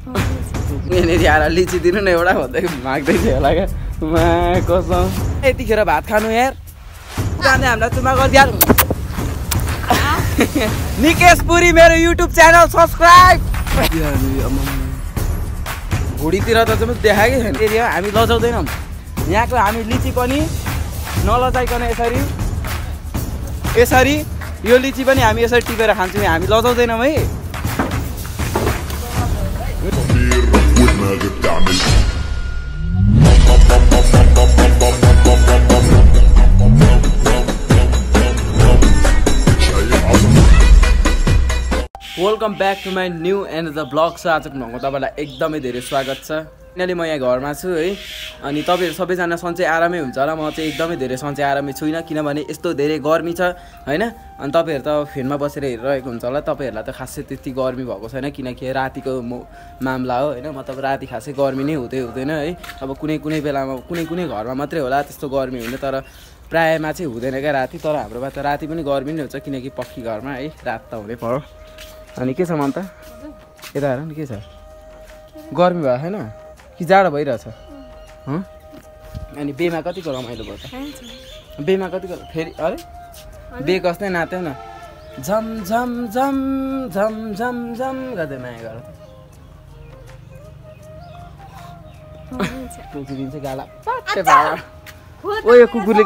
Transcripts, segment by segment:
यहाँनिर आएर लिची दिनु न एउटा भन्दै माग्दै थियो होला क्या मा कसम यतिखेर भात खानु यार। जाने हामीलाई चुमा गरिदिया निकेश पुरी मेरो युट्युब च्यानल सब्सक्राइब भुँडीतिर त चाहिँ देखाएकै छैन एरिया हामी लजाउँदैनौँ यहाँको हामी लिची पनि नलजाइकन यसरी यसरी यो लिची पनि हामी यसरी टिपेर खान्छौँ हामी लजाउँदैनौँ है ودماغي بتعمل. Welcome back to my new and the blog छ आजको भ्लगमा तपाईँलाई एकदमै धेरै स्वागत छ। फाइनली म यहाँ घरमा छु है। अनि तपाईँहरू सबैजना सन्चै आरामै हुन्छ होला। म चाहिँ एकदमै धेरै सन्चै आरामै छुइनँ किनभने यस्तो धेरै गर्मी छ होइन। अनि तपाईँहरू त फेनमा बसेर हेरिरहेको हुन्छ होला। तपाईँहरूलाई त खासै त्यति गर्मी भएको छैन किनकि रातिको म मामला हो होइन। मतलब राति खासै गर्मी नै हुँदै हुँदैन है। अब कुनै कुनै बेलामा कुनै कुनै घरमा मात्रै होला त्यस्तो गर्मी हुने तर प्रायःमा चाहिँ हुँदैन क्या राति। तर हाम्रोमा त राति पनि गर्मी नै हुन्छ किनकि पक्की घरमा है। रात त हुनै पर्यो। अनि के छ मन त यता हेर नि के छ? गर्मी भएको छैन कि जाडो भइरहेछ? हँ? अनि बेमा कतिको रमाइलो भयो त? बेमा कतिको फेरि अरे? बे कस्तै नाच्यौ न। झम झम झम झम झम झम गर्दै माया गर। गाला। ओ यो कुकुरले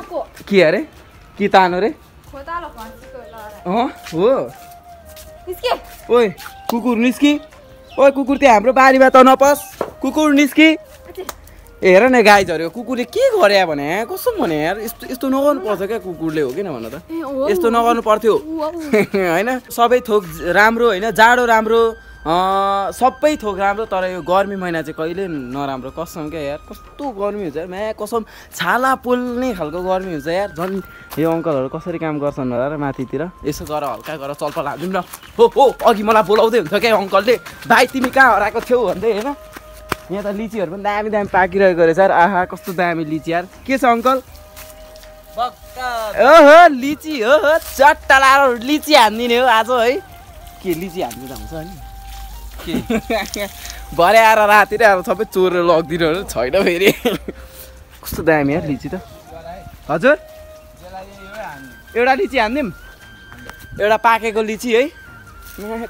के अरे? के तानो रे? हो। ओए कुकुर निस्कि। ओए कुकुर त्यहाँ हाम्रो बारीमा त नपस। कुकुर निस्कि। हेर न गाई झऱ्यो। कुकुरले के गरे भने कस्तो भने यार यस्तो यस्तो नगर्नु पर्छ क्या कुकुरले हो किन भन त। यस्तो नगर्नु पर्थ्यो। होइन सबै थोक राम्रो होइन जाडो राम्रो। सबै थोक राम्रो तर यो गर्मी महिना चाहिँ कहिले नराम्रो? कसम क्या यार? कस्तो गर्मी हुन्छ यार? म्या कसम छाला पोल्ने खालको गर्मी हुन्छ यार। झन् यो अङ्कलहरू कसरी काम गर्छन् होला र माथितिर? यसो गर हल्का गर चल्पल हालिदिउँ न हो हो अघि मलाई बोलाउँदै हुन्छ क्या अङ्कलले। भाइ तिमी कहाँ हराएको थियौ भन्दै होइन? यहाँ त लिचीहरू पनि दामी दामी पाकिरहेको रहेछ यार। आहा कस्तो दामी लिची यार। के छ अङ्कल? ओहो लिची हो हो। चट्टा लाएर लिची हानिदिने हो आज है। के लिची हानिदिँदा हुन्छ नि? के? भरे आएर राति अब सबै चोरेर लगिदिनु छैन फेरि। कस्तो दामी यार लिची त। हजुर? एउटा लिची हानिदिउँ एउटा पाकेको लिची है।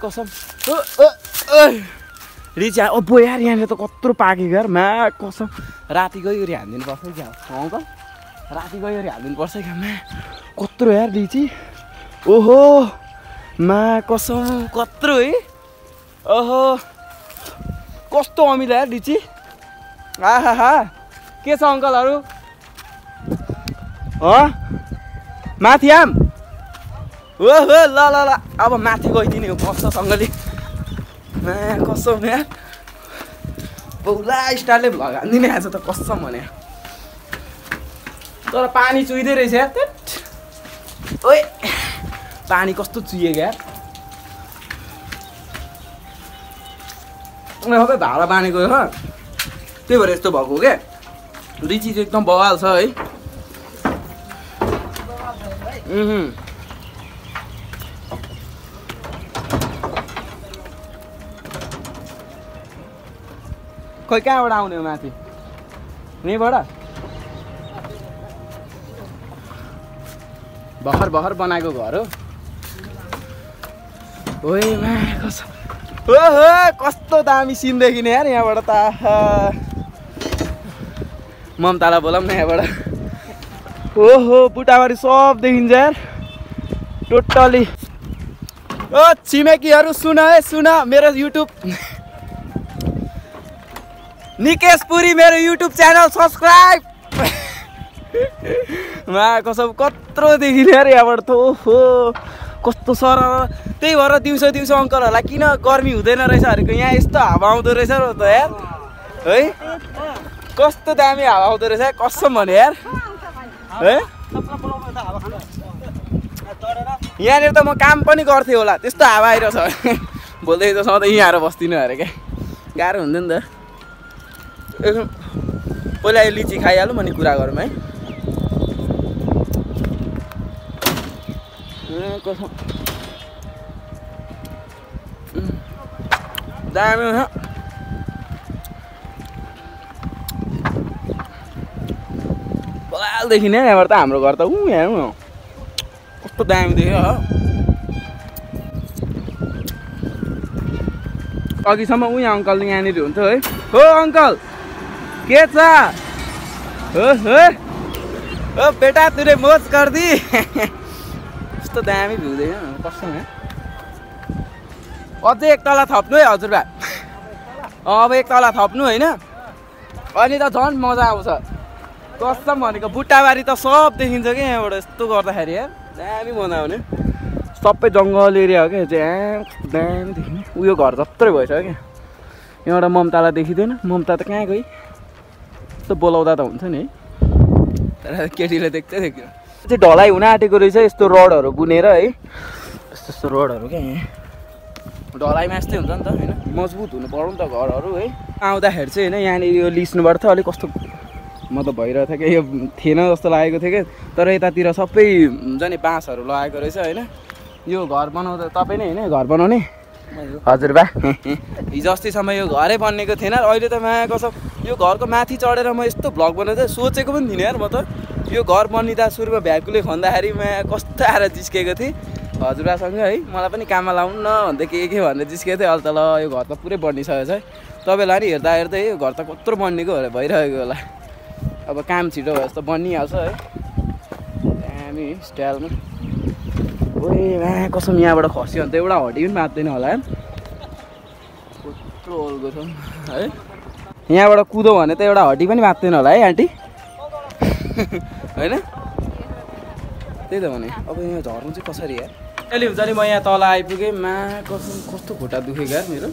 कसम। लिची अब्बो यार यहाँनिर त कत्रो पाकेको यार। मा कसम। राति गइवरी हानिदिनु पर्छ क्या? अङ्कल राति गइवरी हालिदिनु पर्छ क्या? मा कत्रो यार लिची। ओहो! मा कसम। कत्रो है। ओहो। कस्तो अमिलो यार लिची। आहा हा के छ अङ्कलहरू? हो? माथि आम। ओहो ल ल ल। अब माथि गइदिने हो मस्तसँगले मा कसम यार बौला स्टारले भ्लग हानिदिने आज त कसम भने। तर पानी चुइँदै रहेछ यार। ओए पानी कस्तो चुहिएको यार। सबै भाडा बाँधेको हो। त्यही भएर यस्तो भएको हो क्या? लिची चाहिँ एकदम बवाल छ है। खोइ कहाँबाट आउने हो माथि? यहीँबाट? भर्खर भर्खर बनाएको घर हो। ओए ओहो कस्तो दामी सिन देखिने यार यहाँबाट त। ममतालाई बोलाऊँ न यहाँबाट। ओहो बुटाबारी सब देखिन्छ यार। टोटली ओ छिमेकीहरू सुन है सुन। मेरो युट्युब निकेश पुरी मेरो युट्युब च्यानल सब्सक्राइब मा कसम कत्रो देखिने अरे यहाँबाट त ओहो। कस्तो सर त्यही भएर दिउँसो दिउँसो अङ्कलहरूलाई किन गर्मी हुँदैन रहेछ भनेको यहाँ यस्तो हावा आउँदो रहेछ र त यार। है? कस्तो दामी हावा आउँदो रहेछ कसम भने यार। है? यहाँनिर त म काम पनि गर्थेँ होला त्यस्तो हावा आइरहेछ। बोल्दै त सधैँ यहाँ आएर बस्दिनँ अरे क्या। गाह्रो हुन्थ्यो नि त। पहिला लिची खाइहालौँ अनि कुरा गरौँ है। कसम दामी छ बलालदेखि नै यहाँबाट त हाम्रो घर त ऊ यहाँ कस्तो दामी देख्यो हो अघिसम्म उयो अङ्कल यहाँनिर हुन्थ्यो है हो अङ्कल के छ हो हो बेटा तुरे मोज गरिदिए कस्तो दामी भ्यू देख्यो कस्तो अझै एक तला थप्नु है हजुरबा। अब एक तला थप्नु होइन? अनि त झन् मजा आउँछ। कसम भनेको बुट्टाबारी त सब देखिन्छ कि यहाँबाट यस्तो गर्दाखेरि यार दामी मजा आउने। सबै जङ्गल एरिया हो क्या चाहिँ दामी देखिने। उयो घर जत्रै भइसक्यो क्या यहाँबाट ममतालाई देखिँदैन। ममता त कहाँ गई? यस्तो बोलाउँदा त हुन्छ नि है। तर केटीले देख्दै देख्यो। चाहिँ ढलाइ हुन आँटेको रहेछ यस्तो रडहरू बुनेर है। यस्तो यस्तो रडहरू क्या यहाँ ढलाइमा यस्तै हुन्छ नि त होइन? मजबुत हुनु पऱ्यो नि त घरहरू है? आउँदाखेरि चाहिँ होइन यहाँनिर यो लिस्नुपर्छ अलिक कस्तो म त भइरहेको थियो कि यो थिएन जस्तो लागेको थियो कि। तर यतातिर सबै हुन्छ नि बाँसहरू लगाएको रहेछ होइन? यो घर बनाउँदा तपाईँ नै होइन घर बनाउने? हजुर बा। हिजो अस्तिसम्म यो घरै बनिएको थिएन अहिले त माया कसम यो घरको माथि चढेर म यस्तो भ्लग बनाउँदै सोचेको पनि थिइनँ यार म त। यो घर बनिँदा सुरुमा भ्याकुले खन्दाखेरि माया कस्तो आएर जिस्केको थिएँ? हजुरबासँग है मलाई पनि काममा लाउनु न भन्दै के के भनेर जिस्केको थिएँ। अहिले त यो घर त पुरै बनिसकेको छ है। तपाईँलाई नि हेर्दा हेर्दै यो घर त कत्रो बनिएको भइरहेको होला। अब काम छिटो भयो जस्तो बनिहाल्छ है। दामी स्टाइलमा। ओए मा कसम यहाँबाट खस्यो भने त एउटा हड्डी पनि मात्दैन होला कत्रो ओल्को छ। है। यहाँबाट कुदो भने त एउटा हड्डी पनि मात्दैन होला है आन्टी? होइन? त्यही त भने। अब यहाँ झर्नु चाहिँ कसरी यार? अहिले हुन्छ नि म यहाँ तल आइपुगेँ। मा कसम कस्तो खुट्टा दुखेको यार मेरो?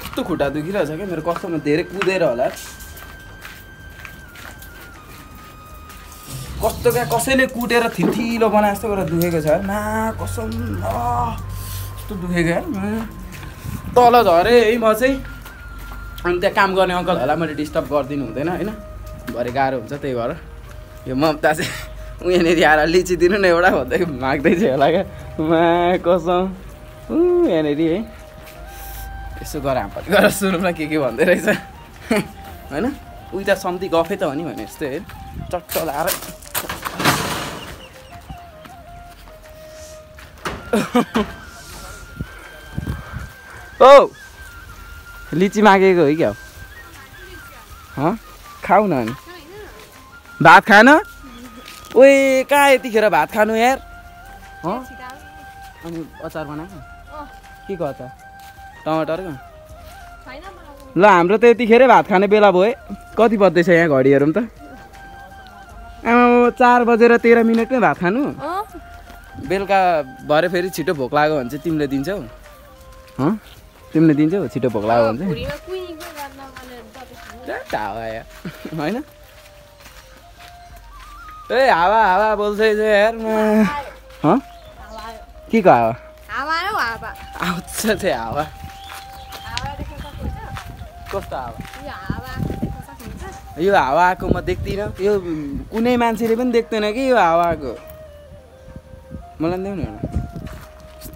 कस्तो खुट्टा दुखिरहेछ क्या मेरो? कस्तोमा धेरै कुदेर होला कस्तो क्या कसैले कुटेर थिथिलो बनाए जस्तो गरेर दुखेको छ मा कसम। कस्तो दुखेको यार। तल झरेँ है म चाहिँ अनि त्यहाँ काम गर्ने अङ्कलहरूलाई मैले डिस्टर्ब गरिदिनु हुँदैन होइन? भरे गाह्रो हुन्छ त्यही भएर। यो ममता चाहिँ यहाँनिर आएर लिची दिनु न एउटा भन्दै माग्दै थियो होला क्या। मा कसम। ऊ यहाँनिर है। यसो गर हाम्फत गर सुरु के के भन्दै रहेछ। होइन? उही त सम्ति गफै त हो नि भने जस्तै है। चट्ट लाएर ओ लिची मागेको है क्या हँ खाऊ न अनि भात खान ओए कहाँ यतिखेर भात खानु यार हँ अनि अचार बनाएको के को अचार टमाटरको ल हाम्रो त यतिखेरै भात खाने बेला भयो कति बज्दैछ यहाँ घडीहरू त आमा चार बजेर तेह्र मिनटमै भात खानु बेलुका भरे फेरि छिटो भोक लाग्यो भने चाहिँ तिमीले दिन्छौ हँ तिमीले दिन्छौ छिटो भोक लाग्यो भने चाहिँ होइन? ए हावा हावा बोल्छ के को हावा? आउँछ चाहिँ हावा। कस्तो हावा? यो हावा आएको म देख्दिनँ। यो कुनै मान्छेले पनि देख्दैन कि यो हावा आएको। मलाई देऊ न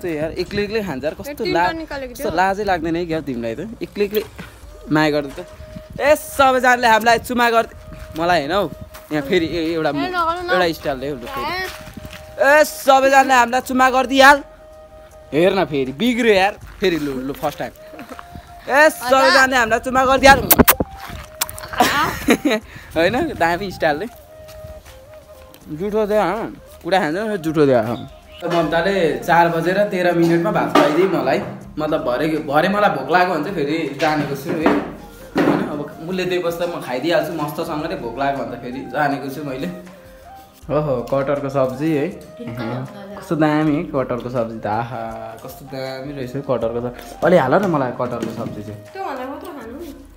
कस्तो यार एक्लै एक्लै खान्छ यार कस्तो ला कस्तो लाजै लाग्दैन है क्या तिमीलाई त? एक्लै एक्लै माया गर्दै त। ए सबैजनाले हामीलाई चुमा गर्दै मलाई होइन हौ यहाँ फेरि एउटा एउटा स्टाइलले ए। सबैजनाले हामीलाई चुमा गरिदिइहाल। हेर न फेरि बिग्रियो यार फेरि लु लु फर्स्ट टाइम ए सबैजनाले हामीलाई चुमा गरिदिइहाल। होइन दामी स्टाइलले जुठो दियो पुरा खान्छ जुठो दियो ममताले चार बजेर तेह्र मिनटमा भात खुवाइदिएँ मलाई। मतलब भरे भरे मलाई भोक लाग्यो भने फेरि जानेको छु है। होइन अब उसले दिएपछि त म खाइदिइहाल्छु मस्तसँगले भोक लाग्यो भने फेरि जानेको छु मैले। ओहो कटरको सब्जी है। कस्तो दामी है सब्जी त। आहा कस्तो दामी रहेछ कटरको सब्जी। अलि हाल न मलाई कटरको सब्जी चाहिँ।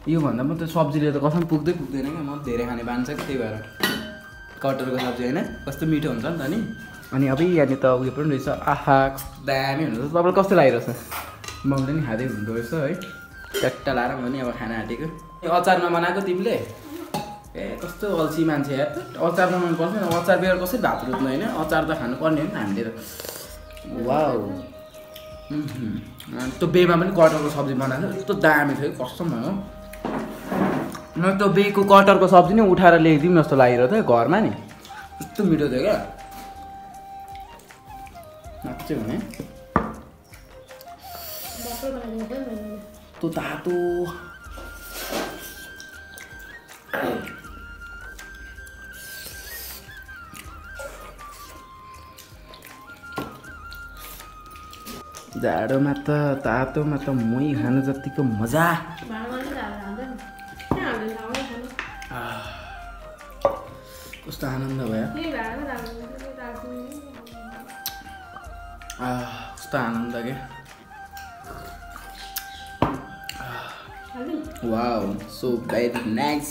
योभन्दा म त सब्जीले त कसम पुग्दै पुग्दैन क्या। म धेरै खाने बान्छ कि त्यही भएर। कटरको सब्जी होइन। कस्तो मिठो हुन्छ नि त नि। अनि अब यहाँनिर त उयो पनि रहेछ। आहा दामी हुँदो रहेछ। तपाईँलाई कस्तो लागिरहेछ मैले नि खाँदै हुँदो रहेछ है। चट्टा लाएर म नि अब खाना आँटेको अचार नबनाएको तिमीले? ए कस्तो अल्छी मान्छे यार। अचार बनाउनु पर्छ नि। अचार बेगर कसरी भात रुच्नु होइन? अचार त खानुपर्ने हो नि त हामीले त। वा त्यो बेमा पनि कटरको सब्जी बनाएको यस्तो दामी थियो कसम हो। म त्यो बेको कटरको सब्जी नै उठाएर ल्याइदिउँ जस्तो लागिरहेको थियो घरमा नि। यस्तो मिठो थियो क्या। चाहिँ भने त्यो तातो जाडोमा त तातोमा त मै खानु जतिको मजा कस्तो आनन्द भयो कस्तो आनन्द क्या वाउ सो भेरी नाइस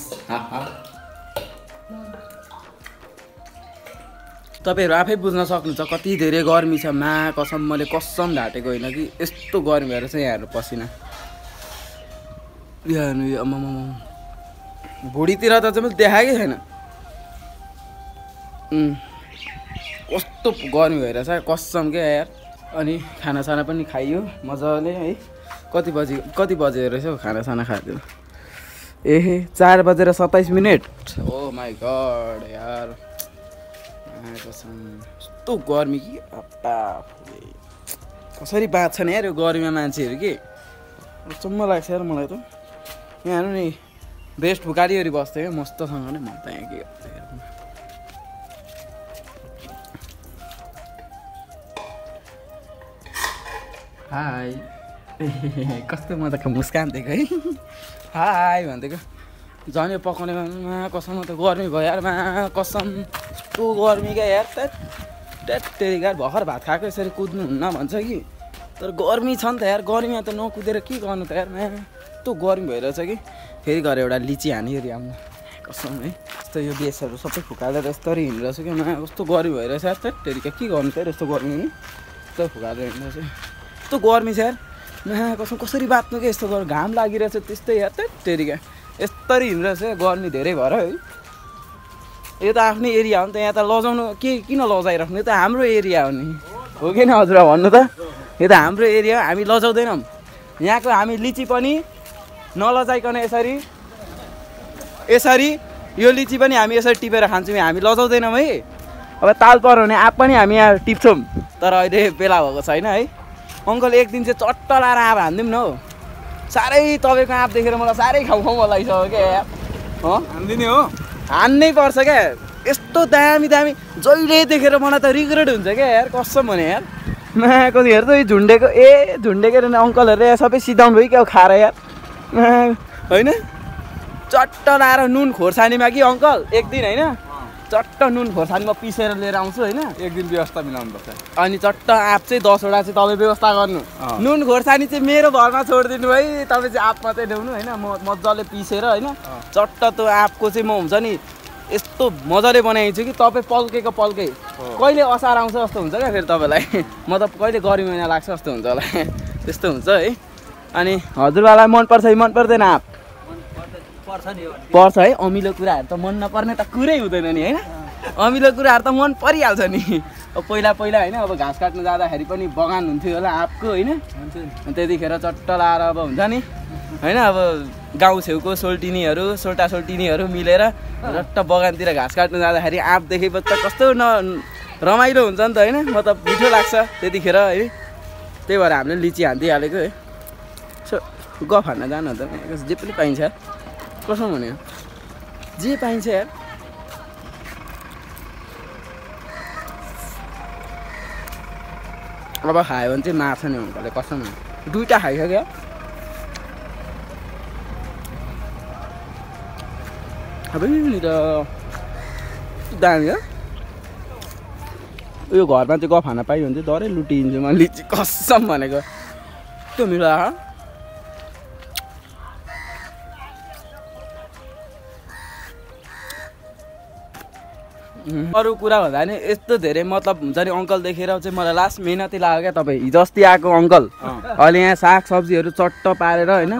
तपाईँहरू आफै बुझ्न सक्नुहुन्छ कति धेरै गर्मी छ मा कसम मैले कसम ढाँटेको होइन कि यस्तो गर्मी भएर चाहिँ यहाँहरू पसिना भुँडीतिर त मैले देखाएकै छैन कस्तो गर्मी भइरहेछ कसम क्या यार। अनि खानासाना पनि खाइयो मजाले है। कति बजी कति बजे रहेछ हौ खानासाना खाइदियो ए चार बजेर सत्ताइस मिनट। ओ माई गड यार। यस्तो गर्मी कि हप्ता कसरी बाँच्छन् यार यो गर्मीमा मान्छेहरू के? चम्म लाग्छ यार मलाई त। यहाँ हेर्नु नि बेस्ट फुकारिवरि बस्थ्यो क्या मस्तसँगले म त यहाँ के हाई कस्तो म त मुस्कान दिएको है? हाई भनिदिएको झन् यो पकाउनेमा कसम त गर्मी भयो यार मा कसम यस्तो गर्मी क्या यार। त्यही गाड भर्खर भात खाएको यसरी कुद्नु हुन्न भन्छ कि। तर गर्मी छ नि त यार। गर्मीमा त नकुदेर के गर्नु त यार यस्तो गर्मी भइरहेछ कि। फेरि गएर एउटा लिची हानिहेरि आउनु कसम है। यस्तो यो बेसहरू सबै फुकालेर यस्तरी हिँडिरहेछ कि मा कस्तो गर्मी भइरहेछ यार। त्यही के गर्नु त यस्तो गर्मी नि यस्तो फुकालेर हिँड्दैछ यस्तो गर्मी छ यार। मा कसम कसरी बाँच्नु क्या यस्तो गर घाम लागिरहेछ त्यस्तै यार त्यही क्या यस्तरी हिँडिरहेछ गर्मी धेरै भएर है। यो त आफ्नै एरिया हो नि त यहाँ त लजाउनु के किन लजाइराख्नु? यो त हाम्रो एरिया हो नि। हो कि हजुर भन्नु त। यो त हाम्रो एरिया हामी लजाउँदैनौँ। यहाँको हामी लिची पनि नलजाइकन यसरी यसरी यो लिची पनि हामी यसरी टिपेर खान्छौँ हामी लजाउँदैनौँ है। अब ताल पऱ्यो भने आँप पनि हामी यहाँ टिप्छौँ। तर अहिले बेला भएको छैन है। अङ्कल एक दिन चाहिँ चट्ट लाएर आँप हानिदिउँ न हौ। साह्रै तपाईँको आँप देखेर मलाई साह्रै खाउ खाउ लागिसक्यो क्या हो? हानिदिने हो। हान्नै पर्छ क्या यस्तो दामी दामी जहिले देखेर मलाई त रिग्रेट हुन्छ क्या यार कसम भने यार। मा कतिखेर त झुन्डेको ए झुन्डेको अङ्कलहरू सबै सिधाउनु भयो क्या खाएर यार। होइन? चट्ट लाएर नुन खोर्सानीमा कि अङ्कल? एक दिन होइन? चट्ट नुन खोर्सानीमा पिसेर लिएर आउँछु होइन। एक दिन व्यवस्था मिलाउनु पर्छ। अनि चट्ट आँप चाहिँ दसवटा चाहिँ तपाईँ व्यवस्था गर्नु। नुन खोर्सानी चाहिँ मेरो घरमा छोडिदिनु है तपाईँ चाहिँ आँप मात्रै ल्याउनु होइन म मजाले पिसेर होइन चट्ट त्यो आँपको चाहिँ म हुन्छ नि यस्तो मजाले बनाइदिन्छु कि तपाईँ पल्केको पल्कै। कहिले असार आउँछ जस्तो हुन्छ क्या फेरि तपाईँलाई। मतलब कहिले गर्मी महिना लाग्छ जस्तो हुन्छ होला। त्यस्तो हुन्छ है। अनि हजुरबालाई मनपर्छ कि मन पर्दैन आँप? पर्छ है अमिलो कुराहरू त मन नपर्ने त कुरै हुँदैन नि होइन? अमिलो कुराहरू त मन परिहाल्छ नि। अब पहिला पहिला होइन अब घाँस काट्नु जाँदाखेरि पनि बगान हुन्थ्यो होला आँपको होइन? त्यतिखेर चट्ट लाएर अब हुन्छ नि होइन? अब गाउँ छेउको सोल्टिनीहरू सोल्टा सोल्टिनीहरू मिलेर रट्ट बगानतिर घाँस काट्नु जाँदाखेरि आँप देखेपछि त कस्तो न रमाइलो हुन्छ नि त होइन? म त मिठो लाग्छ त्यतिखेर है? त्यही भएर हामीले लिची हानिदिइहालेको है? सो गफ हान्न जानु त जे पनि पाइन्छ। कसो भन्यो जे पाइन्छ यार अब खायो भने चाहिँ मार्छ नि अङ्कलले कसम दुइटा खाइसक्यो अब नि त दामी हो उयो घरमा चाहिँ गफ खाना पाइयो भने चाहिँ डरै लुटिन्छ मैले लिची कसम भनेको त्यो मिला अरू कुरा भन्दा नि यस्तो धेरै मतलब हुन्छ नि अङ्कल देखेर चाहिँ मलाई लास्ट मेहनती लाग्यो क्या तपाईँ। हिजो अस्ति आएको अङ्कल। अहिले यहाँ साग सब्जीहरू चट्ट पारेर होइन।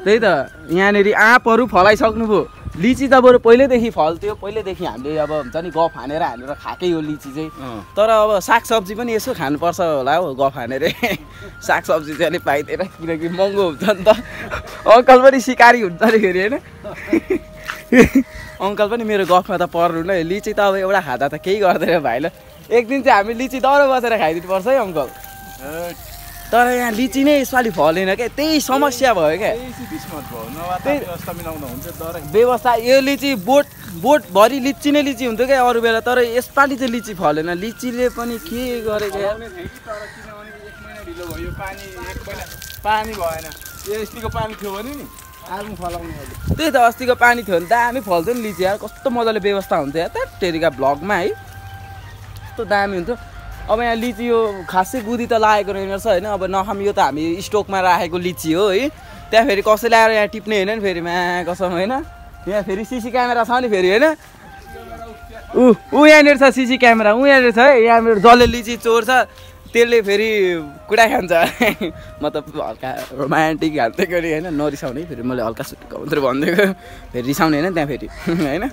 त्यही त यहाँनिर आँपहरू फलाइसक्नुभयो लिची त बरु पहिल्यैदेखि फल्थ्यो पहिल्यैदेखि हामीले अब हुन्छ नि गफ हानेर हानेर खाएकै हो लिची चाहिँ। तर अब सागसब्जी पनि यसो खानुपर्छ होला हौ गफ हानेर। सागसब्जी चाहिँ अलिक पाइदिएर किनकि महँगो हुन्छ नि त। अङ्कल पनि सिकारी हुन्छ अरे फेरि होइन? अङ्कल पनि मेरो गफमा त पर्नु नै लिची त अब एउटा खाँदा त केही गर्दैन भाइलाई एक दिन चाहिँ हामी लिची दह्रो बसेर खाइदिनु पर्छ है अङ्कल। तर यहाँ लिची नै यसपालि फलेन क्या त्यही समस्या भयो क्या व्यवस्था यो लिची बोट बोटभरि लिची नै लिची हुन्थ्यो क्या अरू बेला तर यसपालि चाहिँ लिची फलेन। लिचीले पनि के गरेको पानी भएन। यस्तोको पानी थियो भने नि। त्यही त अस्तिको पानी थियो भने दामी फल्थ्यो नि लिची। यार कस्तो मजाले व्यवस्था हुन्थ्यो या त टेरिका ब्लगमा है। कस्तो दामी हुन्थ्यो। अब यहाँ लिची यो खासै गुदी त लागेको रहेछ होइन अब नखाम यो त हामी स्टोकमा राखेको लिची हो है। त्यहाँ फेरि कसैले आएर यहाँ टिप्ने होइन नि फेरि मा कसम होइन। यहाँ फेरि सिसी क्यामेरा छ नि फेरि होइन। ऊ ऊ यहाँनिर छ सिसी क्यामेरा ऊ यहाँनिर छ है यहाँनिर जसले लिची चोर्छ त्यसले फेरि कुडा खान्छ। मतलब हल्का रोमान्टिक हालिदिएको नि होइन नरिसाउने। फेरि मैले हल्का सुटुक्क मात्रै भनिदिएको फेरि रिसाउने होइन त्यहाँ फेरि होइन?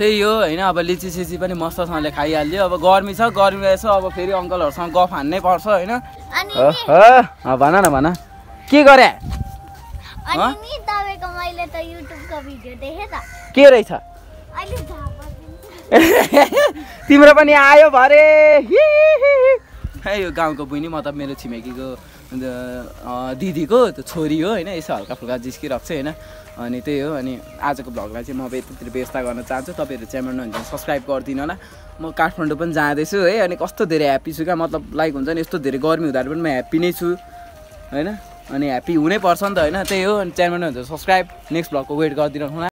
त्यही हो होइन? अब लिची सिची पनि मस्तसँगले खाइहाल्यो। अब गर्मी छ गर्मी रहेछ अब फेरि अङ्कलहरूसँग गफ हान्नै पर्छ होइन? भन न भन। के गरे? के रहेछ? तिम्रो पनि आयो भरे। यो गाउँको बहिनी मतलब मेरो छिमेकीको दिदीको छोरी हो होइन यसो हल्का फुल्का जिस्किरहेको छ होइन। अनि त्यही हो अनि आजको भ्लगलाई चाहिँ म यतातिर व्यवस्था गर्न चाहन्छु। तपाईँहरू च्यानल नहुन्छ सब्सक्राइब गरिदिनु होला। म काठमाडौँ पनि जाँदैछु है अनि कस्तो धेरै ह्याप्पी छु क्या मतलब लाइक हुन्छ नि यस्तो धेरै गर्मी हुँदाखेरि पनि म ह्याप्पी नै छु होइन। अनि ह्याप्पी हुनै पर्छ नि त होइन त्यही हो अनि च्यानल नहुन्छ सब्सक्राइब नेक्स्ट भ्लगको वेट गरिदिनु होला।